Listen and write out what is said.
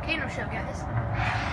volcano show, guys.